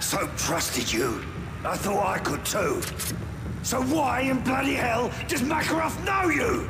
So trusted you. I thought I could too. So why in bloody hell does Makarov know you?